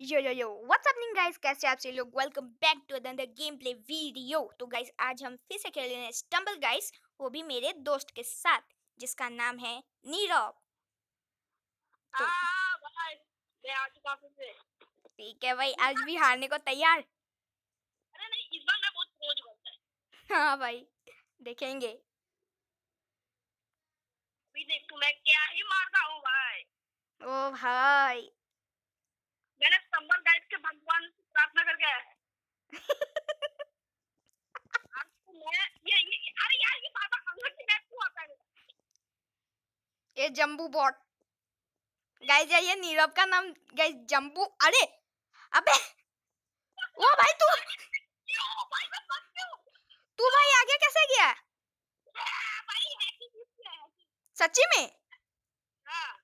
Yo yo yo what's happening guys कैसे आप सभी लोग? Welcome back to another game play video तो गाइस आज हम फिर से खेल रहे हैं स्टम्बल गाइस वो भी मेरे दोस्त के साथ जिसका नाम है नीरव। तो हाँ भाई मैं आ चुका फिर ठीक है भाई आज भी हारने को तैयार। अरे नहीं इस बार मैं बहुत रोज बनता है हाँ भाई देखेंगे। अभी देख मैं क्या ही मारता हूँ भाई। ओ भाई मैंने संबर गाइड के भगवान से प्रार्थना करके आया। है तो मैं ये, जंबू बॉट। गाइस ये नीरव का नाम गाइस जंबू अरे अबे ओ भाई तू। तू भाई आगे कैसे गया? सच्ची में? हाँ।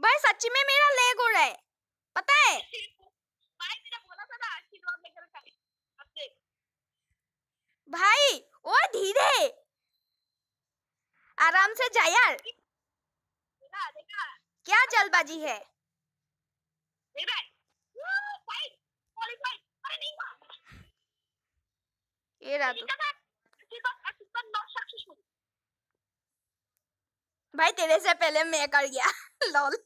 भाई सच्ची में मेरा लेग हो रहा है। पता है? भाई मैंने बोला था ना आशीर्वाद लेकर का भाई ओ धीरे। आराम से जा यार। देखा देखा। क्या जल्दबाजी है? ये रहा तू। भाई तेरे से पहले मैं कर गया। लॉल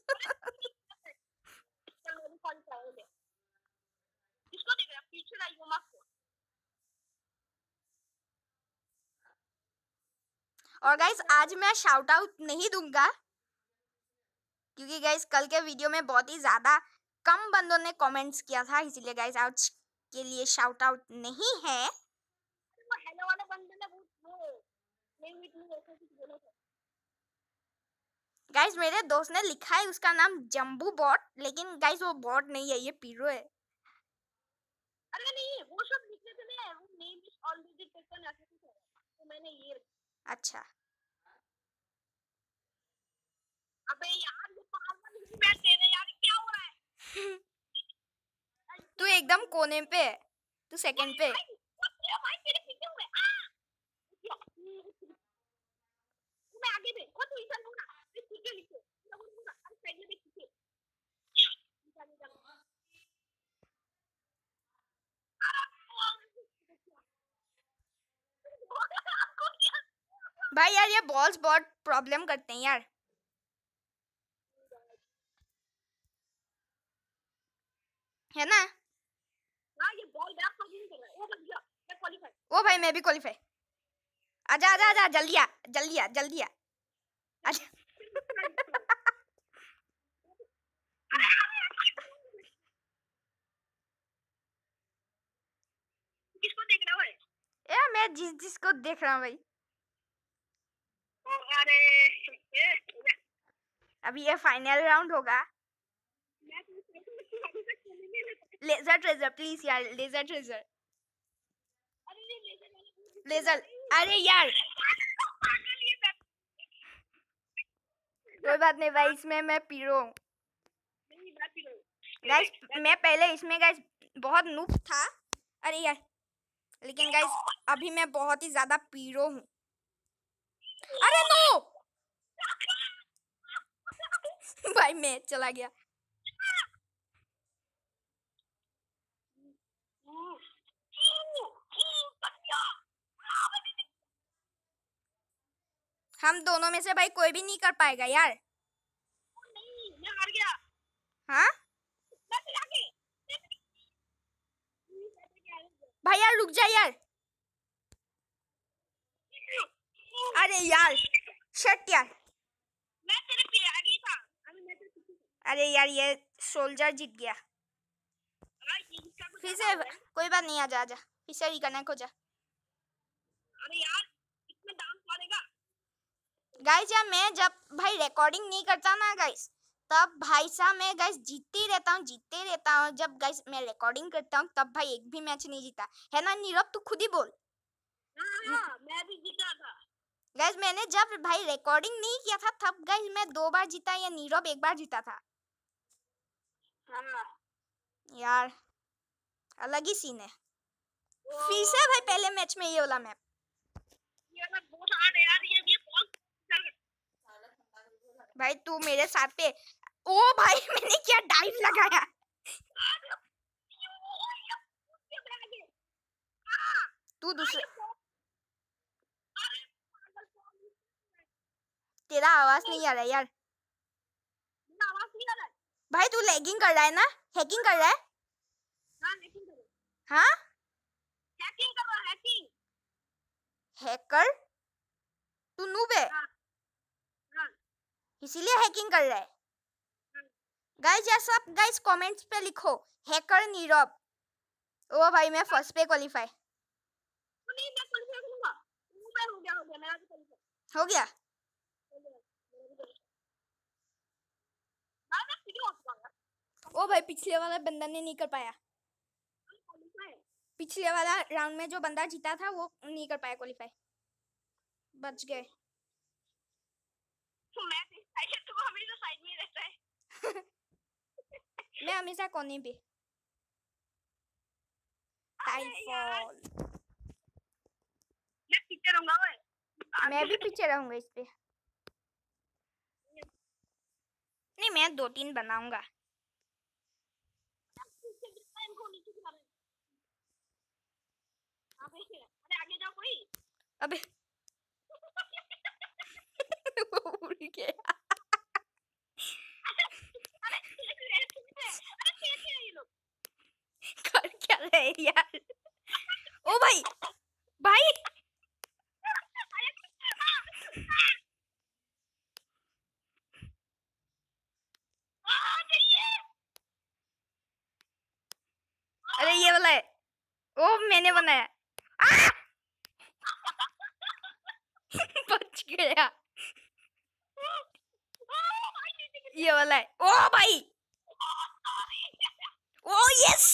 चल मैं भी क्वालीफाई हो गया इसको है, पीछे ना और गाइस आज मैं शाउट आउट नहीं दूँगा क्योंकि गाइस कल के वीडियो में बहुत ही ज़्यादा कम बंदों ने कमेंट्स किया था इसीलिए गाइस आज के लिए शाउट आउट नहीं है। हेलो वाले बंदे ने वो नहीं गाइस मेरे दोस्त ने लिखा है उसका नाम जंबू बॉट लेकिन गाइस वो बॉट नहीं है ये पीरो है। वो सब लिखने थे ना वो नेम इज़ ऑलरेडी टेकन ऐसे कुछ तो मैंने ये अच्छा। अबे यार ये पागल दे रहे यार क्या हो रहा है? तू एकदम कोने पे है तू सेकंड पे है। भाई वो तेरे भाई तेरे पीछे हुए आ मैं आगे दे वो तू इधर मुड़ा मैं पीछे लिखे मैं बोल मुड़ा अरे साइड में देख पीछे निकाल निकाल भाई यार ये बॉल्स बहुत प्रॉब्लम करते हैं यार। है ना? हाँ है। वो ओ भाई मैं भी क्वालिफाई आजा आजा आजा जल्दी आ जल्दी आ जल्दी आ। आजा। किसको देख रहा है यार मैं जिस जिसको देख रहा हूँ भाई। अभी ये फाइनल राउंड होगा। लेजर ट्रेजर प्लीज़ यार लेजर ट्रेजर लेजर अरे यार। कोई बात नहीं भाई इसमें मैं पीरो हूँ। गाइस मैं पहले इसमें गाइस बहुत नूप था। अरे यार लेकिन गाइस अभी मैं बहुत ही ज़्यादा पीरो हूँ। अरे नो भाई मैं चला गया हम दोनों में से भाई कोई भी नहीं कर पाएगा यार। नहीं मैं हार गया हाँ। भाई यार, रुक जा यार। अरे यार शट यार। मैं तेरे पीछे आगे ही था अभी मैं तेरे पीछे था अरे यार ये सोल्जर जीत गया। हाँ, फिर से हो है। कोई बात नहीं आजा आजा फिर से रिकनेक्ट हो जा। अरे यार इसमें डांस मारेगा। गाइस यार मैं जब भाई रिकॉर्डिंग नहीं करता ना गाइस तब भाई साहब मैं गाइस जीतते ही रहता हूँ जीतते रहता हूँ। जब गाइस मैं रिकॉर्डिंग करता हूँ तब भाई एक भी मैच नहीं जीता। है ना नीरव तू खुद ही बोल। हाँ हाँ मैं भी जीता था। गाइस मैंने जब भाई रिकॉर्डिंग नहीं किया था तब गाइस मैं दो बार जीता या नीरव एक बार जीता था। हाँ हाँ। यार अलग ही सीन है। फिर से भाई पहले मैच में ये वाला मैप भाई तू मेरे साथ पे ओ भाई मैंने क्या डाइव लगाया? तू दूसरे तेरा आवाज़ नहीं आ रहा यार। आवाज़ नहीं आ रहा भाई तू लैगिंग कर रहा है ना? हैकिंग कर रहा है? हाँ हैकिंग कर हाँ। हैकिंग रहा है हैकिंग हैकर तू नूब है? हाँ। हाँ। इसीलिए हैकिंग कर रहा है। गाइस यार सब गाइस कमेंट्स पे लिखो। हैकर नीरव। ओ भाई मैं फ़र्स्ट पे क्वालिफाई हो गया हो गया मेरा भी क्वालीफाई हो गया हो गया मेरा भी qualify। हाँ मैं सीधे हो चुका हूँ ओ भाई पिछले वाला बंदा ने नहीं कर पाया। पिछले वाला राउंड में जो बंदा जीता था वो नहीं कर पाया क्वालिफाई बच गए। मैं हमेशा साइड ही रहता मैं कोने पे मैं भी पीछे रहूँगा इस पे। नहीं मैं दो तीन बनाऊँगा। अबे। क्या रहे यार? ओ भाई भाई आ जाइए अरे ये वाला है ओ मैंने बनाया। बच गया। ये वाला है। ओ भाई! ओ यस!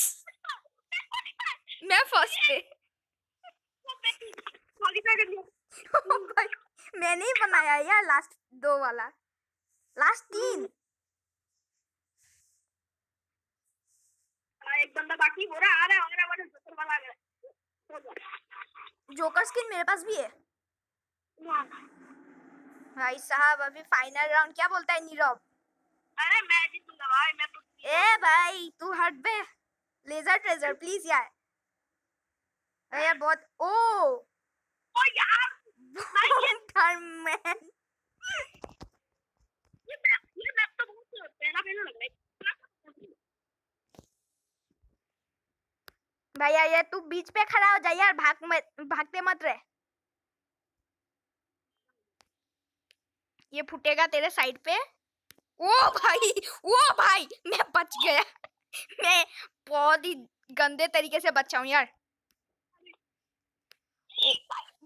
मैं फ़र्स्ट पे। मैंने ही बनाया यार लास्ट दो वाला। लास्ट तीन। एक बंदा बाकी हो रहा आ रहा है आ रहा है वाला जोकर वाला आ गया हो गया जोकर स्किन मेरे पास भी है। हाँ। भाई साहब अभी फाइनल राउंड क्या बोलता है नीरव? अरे मैं जीतूँगा भाई मैं तो ए भाई तू हट बे। लेजर ट्रेजर प्लीज़ यार। अरे यार बहुत ओ! ओ यार! मैन ये ये तो बहुत पहला पहला लग रहा है। भाई यार तू बीच पे खड़ा हो जा यार, भाग मत, भागते मत रहे। ये फुटेगा तेरे साइड पे। ओ भाई ओ भाई, मैं बच गया। मैं बहुत ही गंदे तरीके से बचा हूँ यार।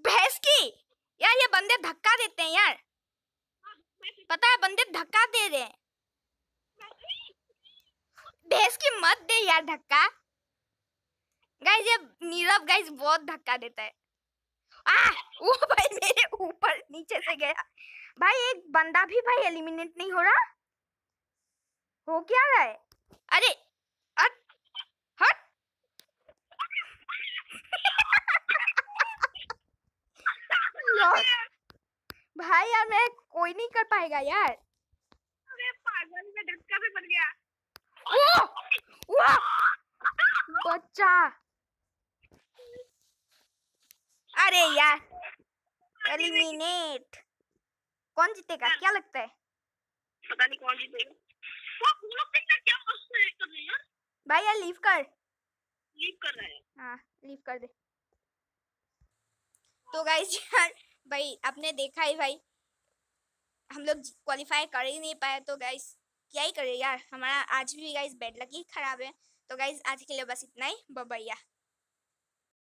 भैंस की! यार, ये बंदे धक्का देते हैं यार। पता है, बंदे धक्का दे रहे हैं। भैंस की मत दे यार धक्का। गाइस ये नीरव गाइस बहुत धक्का देता है। आ वो भाई मेरे ऊपर नीचे से गया। भाई एक बंदा भी भाई एलिमिनेट नहीं हो रहा? हो क्या रहा है? अरे हट हट। भाई यार मैं कोई नहीं कर पाएगा यार। अरे पागल में धक्का भी बन गया। ओ वाह बच्चा। अरे यार एलिमिनेट कौन जीतेगा? क्या लगता है? पता नहीं कौन जीतेगा। हैं भाई यार लीव कर। लीव कर रहे हैं। हाँ लीव कर दे। तो गाइस यार भाई आपने देखा ही भाई हम लोग क्वालिफाई कर ही नहीं पाए। तो गाइस क्या ही करे यार? हमारा आज भी गाइस बैड लक ही खराब है। तो गाइस आज के लिए बस इतना ही। बबैया